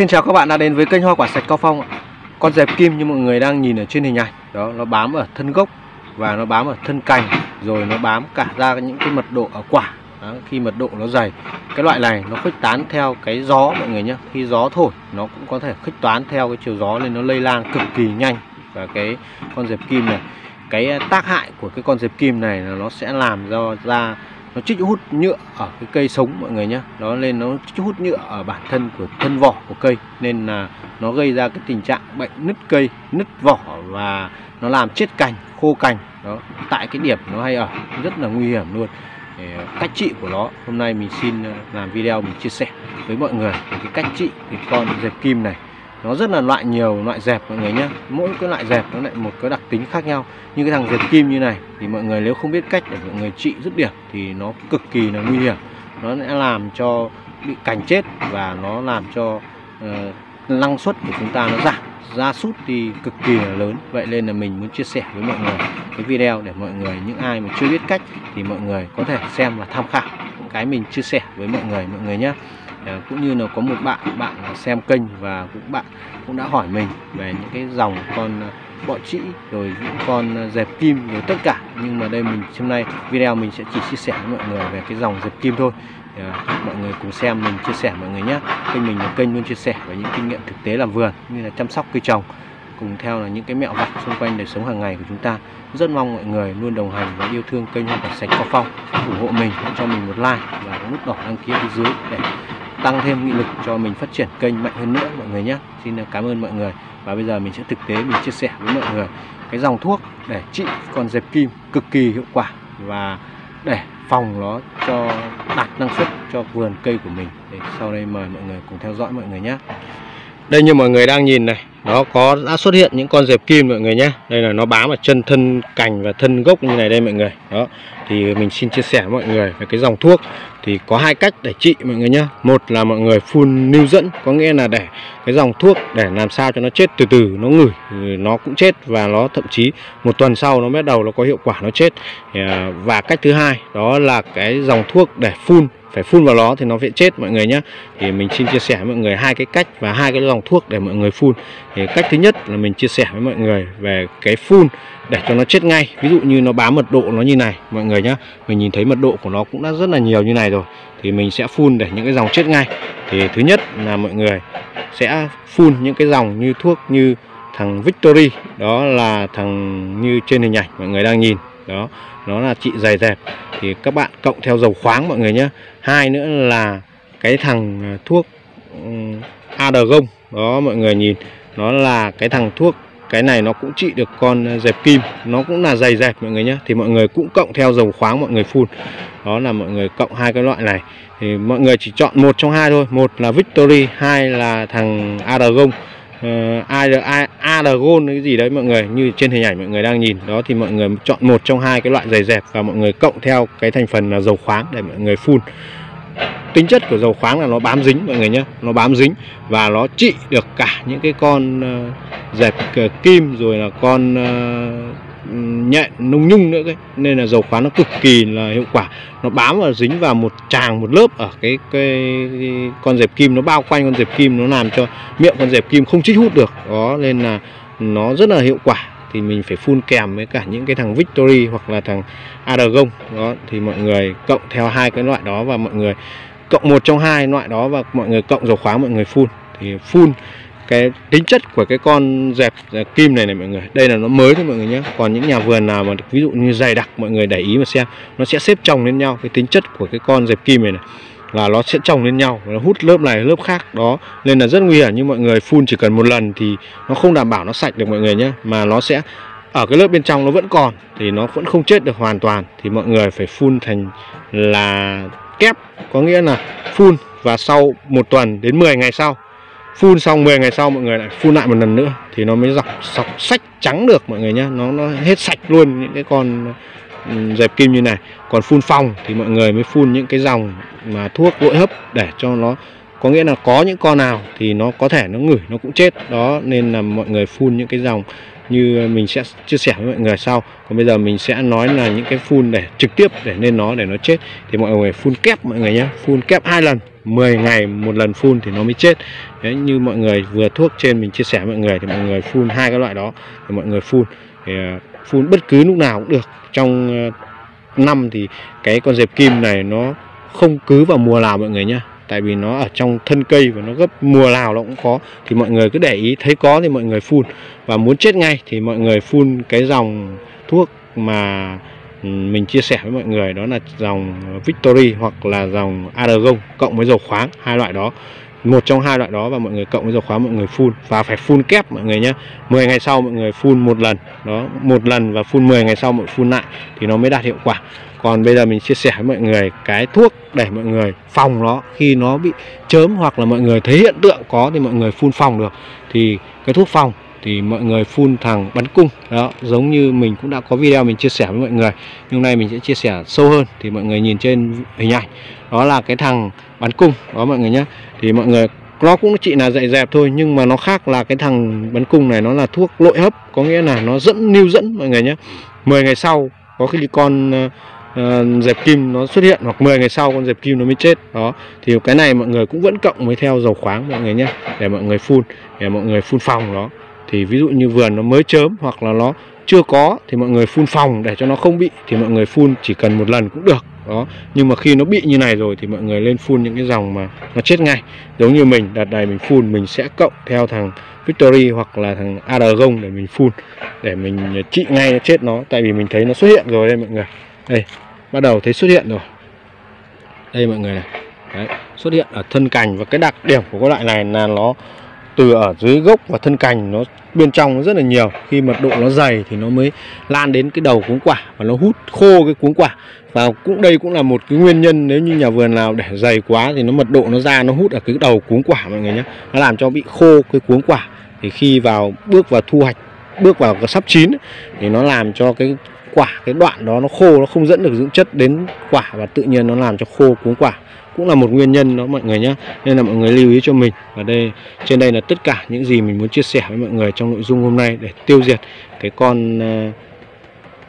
Xin chào các bạn đã đến với kênh Hoa Quả Sạch Cao Phong Con dẹp kim như mọi người đang nhìn ở trên hình ảnh. Đó, nó bám ở thân gốc và nó bám ở thân cành Rồi nó bám cả ra những cái mật độ ở quả. Đó, Khi mật độ nó dày Cái loại này nó khuếch tán theo cái gió mọi người nhé Khi gió thổi nó cũng có thể khuếch tán theo cái chiều gió nên nó lây lan cực kỳ nhanh. Và cái con dẹp kim này Cái tác hại của cái con dẹp kim này là nó sẽ làm do ra nó trích hút nhựa ở cái cây sống, mọi người nhé đó nên nó trích hút nhựa ở bản thân của thân vỏ của cây. Nên là nó gây ra cái tình trạng bệnh nứt cây, nứt vỏ và nó làm chết cành, khô cành. Đó, tại cái điểm nó hay ở, rất là nguy hiểm luôn. Ờ, cách trị của nó, hôm nay mình xin ờ, làm video mình chia sẻ với mọi người về cái cách trị cái con dẹp kim này nó rất là loại nhiều loại dẹp mọi người nhé mỗi cái loại dẹp nó lại một cái đặc tính khác nhau. Như cái thằng dẹp kim như này thì mọi người nếu không biết cách để mọi người trị dứt điểm thì nó cực kỳ là nguy hiểm. Nó sẽ làm cho bị cành chết và nó làm cho uh, năng suất của chúng ta nó giảm. Ra sút thì cực kỳ là lớn. Vậy nên là mình muốn chia sẻ với mọi người cái video để mọi người những ai mà chưa biết cách thì mọi người có thể xem và tham khảo. Cái mình chia sẻ với mọi người mọi người nhé Ờ, cũng như là có một bạn bạn xem kênh và cũng bạn cũng đã hỏi mình về những cái dòng con ờ, bọ trĩ rồi những con ờ, dẹp kim, rồi tất cả. Nhưng mà đây mình, hôm nay video mình sẽ chỉ chia sẻ với mọi người về cái dòng dẹp kim thôi. Mọi người cùng xem mình chia sẻ mọi người nhé. Kênh mình là kênh luôn chia sẻ về những kinh nghiệm thực tế làm vườn như là chăm sóc cây trồng, cùng theo là những cái mẹo vặt xung quanh đời sống hàng ngày của chúng ta. Rất mong mọi người luôn đồng hành và yêu thương kênh hoa quả sạch cao phong, ủng hộ mình, cho mình một like và nút đỏ đăng ký phía dưới để tăng thêm nghị lực cho mình phát triển kênh mạnh hơn nữa, mọi người nhé. Xin cảm ơn mọi người. Và bây giờ mình sẽ thực tế, mình chia sẻ với mọi người cái dòng thuốc để trị con dẹp kim cực kỳ hiệu quả và để phòng nó cho đạt năng suất cho vườn cây của mình. Để sau đây mời mọi người cùng theo dõi mọi người nhé. Đây như mọi người đang nhìn này nó có, đã xuất hiện những con dẹp kim mọi người nhé. Đây là nó bám ở chân thân cành và thân gốc như này đây mọi người. Đó, thì mình xin chia sẻ với mọi người về cái dòng thuốc. Thì có hai cách để trị mọi người nhé. Một là mọi người phun lưu dẫn, có nghĩa là để cái dòng thuốc để làm sao cho nó chết từ từ, nó ngửi, nó cũng chết và nó thậm chí một tuần sau nó bắt đầu nó có hiệu quả, nó chết. À, và cách thứ hai, đó là cái dòng thuốc để phun, phải phun vào nó thì nó sẽ chết mọi người nhé. Thì mình xin chia sẻ với mọi người hai cái cách và hai cái dòng thuốc để mọi người phun thì cách thứ nhất là mình chia sẻ với mọi người về cái phun để cho nó chết ngay. Ví dụ như nó bám mật độ nó như này, mọi người nhá. Mình nhìn thấy mật độ của nó cũng đã rất là nhiều như này rồi. Thì mình sẽ phun để những cái dòng chết ngay. Thì thứ nhất là mọi người sẽ phun những cái dòng như thuốc như thằng Victory, đó là thằng như trên hình ảnh mọi người đang nhìn. Đó, nó là trị dày dẹp. Thì các bạn cộng theo dầu khoáng mọi người nhé hai nữa là cái thằng thuốc ừ, thuốc Adagong đó mọi người nhìn nó là cái thằng thuốc. Cái này nó cũng trị được con ờ, dẹp kim. Nó cũng là dày dẹp mọi người nhé thì mọi người cũng cộng theo dầu khoáng mọi người phun. Đó là mọi người cộng hai cái loại này. Thì mọi người chỉ chọn một trong hai thôi. Một là Victory hai là thằng Adagong uh, ờ, Aragon cái gì đấy mọi người như trên hình ảnh mọi người đang nhìn. Đó thì mọi người chọn một trong hai cái loại giày dẹp và mọi người cộng theo cái thành phần là dầu khoáng để mọi người phun tính chất của dầu khoáng là nó bám dính mọi người nhé. Nó bám dính và nó trị được cả những cái con ờ, dẹp ờ, kim rồi là con ờ, nhện nung nhung nữa cái nên là dầu khoáng nó cực kỳ là hiệu quả. Nó bám và dính vào một tràng một lớp ở cái, cái, cái con dẹp kim. Nó bao quanh con dẹp kim nó làm cho miệng con dẹp kim không trích hút được. Đó nên là nó rất là hiệu quả thì mình phải phun kèm với cả những cái thằng Victory hoặc là thằng Aragon. Đó, thì mọi người cộng theo hai cái loại đó và mọi người cộng một trong hai loại đó và mọi người cộng dầu khoáng mọi người phun thì phun cái tính chất của cái con dẹp kim này này mọi người. Đây là nó mới thôi mọi người nhé. Còn những nhà vườn nào mà ví dụ như dày đặc, mọi người để ý mà xem, nó sẽ xếp chồng lên nhau. Cái tính chất của cái con dẹp kim này này là nó sẽ chồng lên nhau, nó hút lớp này, lớp khác, đó. Nên là rất nguy hiểm, nhưng mọi người phun chỉ cần một lần thì nó không đảm bảo nó sạch được mọi người nhé. Mà nó sẽ, ở cái lớp bên trong nó vẫn còn thì nó vẫn không chết được hoàn toàn. Thì mọi người phải phun thành là kép, có nghĩa là phun và sau một tuần đến 10 ngày sau. Phun xong 10 ngày sau mọi người lại phun lại một lần nữa thì nó mới dọc sọc sách trắng được mọi người nhé. Nó nó hết sạch luôn những cái con Ừ, dẹp kim như này. Còn phun phòng thì mọi người mới phun những cái dòng mà thuốc gội hấp để cho nó có nghĩa là có những con nào thì nó có thể nó ngửi nó cũng chết. Đó nên là mọi người phun những cái dòng như mình sẽ chia sẻ với mọi người sau. Còn bây giờ mình sẽ nói là những cái phun để trực tiếp để lên nó để nó chết. Thì mọi người phun kép mọi người nhé. Phun kép hai lần 10 ngày một lần phun thì nó mới chết. Đấy, như mọi người vừa thuốc trên mình chia sẻ với mọi người thì mọi người phun hai cái loại đó thì mọi người phun. Thì à, phun bất cứ lúc nào cũng được. Trong ờ, năm thì cái con dẹp kim này nó không cứ vào mùa nào mọi người nhé tại vì nó ở trong thân cây và nó gấp mùa nào nó cũng có. Thì mọi người cứ để ý, thấy có thì mọi người phun. Và muốn chết ngay thì mọi người phun cái dòng thuốc mà ừ, mình chia sẻ với mọi người. Đó là dòng Victory hoặc là dòng Argon cộng với dầu khoáng, hai loại đó một trong hai loại đó và mọi người cộng với dầu khóa mọi người phun và phải phun kép mọi người nhé 10 ngày sau mọi người phun một lần đó một lần và phun 10 ngày sau mọi phun lại thì nó mới đạt hiệu quả còn bây giờ mình chia sẻ với mọi người cái thuốc để mọi người phòng nó khi nó bị chớm hoặc là mọi người thấy hiện tượng có thì mọi người phun phòng được thì cái thuốc phòng thì mọi người phun thằng bắn cung đó giống như mình cũng đã có video mình chia sẻ với mọi người nhưng nay mình sẽ chia sẻ sâu hơn thì mọi người nhìn trên hình ảnh đó là cái thằng bắn cung đó mọi người nhé thì mọi người nó cũng chỉ là dạy dẹp thôi nhưng mà nó khác là cái thằng bắn cung này nó là thuốc lội hấp có nghĩa là nó dẫn lưu dẫn mọi người nhé. 10 ngày sau có khi con uh, dẹp kim nó xuất hiện hoặc 10 ngày sau con dẹp kim nó mới chết. Đó thì cái này mọi người cũng vẫn cộng với theo dầu khoáng mọi người nhé để mọi người phun để mọi người phun phòng đó thì ví dụ như vườn nó mới chớm hoặc là nó chưa có thì mọi người phun phòng để cho nó không bị thì mọi người phun chỉ cần một lần cũng được đó. Nhưng mà khi nó bị như này rồi thì mọi người lên phun những cái dòng mà nó chết ngay. Giống như mình đợt này mình phun mình sẽ cộng theo thằng Victory hoặc là thằng Aragon để mình phun để mình trị ngay chết nó. Tại vì mình thấy nó xuất hiện rồi đây mọi người. Đây bắt đầu thấy xuất hiện rồi. Đây mọi người này. Đấy, xuất hiện ở thân cành và cái đặc điểm của cái loại này là nó từ ở dưới gốc và thân cành nó bên trong nó rất là nhiều. Khi mật độ nó dày thì nó mới lan đến cái đầu cuống quả và nó hút khô cái cuống quả. Và cũng đây cũng là một cái nguyên nhân nếu như nhà vườn nào để dày quá thì nó mật độ nó ra, nó hút ở cái đầu cuống quả mọi người nhé. Nó làm cho bị khô cái cuống quả. Thì khi vào bước vào thu hoạch, bước vào sắp chín thì nó làm cho cái quả cái đoạn đó nó khô nó không dẫn được dưỡng chất đến quả và tự nhiên nó làm cho khô cuống quả. Cũng là một nguyên nhân đó mọi người nhé nên là mọi người lưu ý cho mình. Và đây trên đây là tất cả những gì mình muốn chia sẻ với mọi người trong nội dung hôm nay để tiêu diệt cái con uh,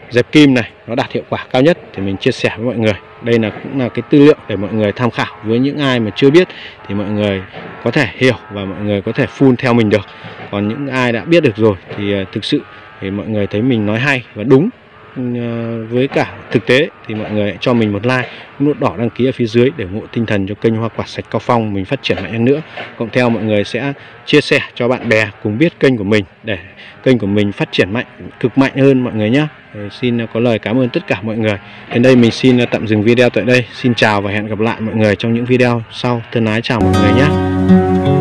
dẹp kim này nó đạt hiệu quả cao nhất thì mình chia sẻ với mọi người. Đây là cũng là cái tư liệu để mọi người tham khảo. Với những ai mà chưa biết thì mọi người có thể hiểu và mọi người có thể phun theo mình được. Còn những ai đã biết được rồi thì uh, thực sự thì mọi người thấy mình nói hay và đúng. Ờ, với cả thực tế thì mọi người hãy cho mình một like nút đỏ đăng ký ở phía dưới để ủng hộ tinh thần cho kênh hoa quả sạch cao phong mình phát triển mạnh hơn nữa. Cộng theo mọi người sẽ chia sẻ cho bạn bè cùng biết kênh của mình để kênh của mình phát triển mạnh, cực mạnh hơn mọi người nhé xin có lời cảm ơn tất cả mọi người. Đến đây mình xin ờ, tạm dừng video tại đây. Xin chào và hẹn gặp lại mọi người trong những video sau. Thân ái chào mọi người nhé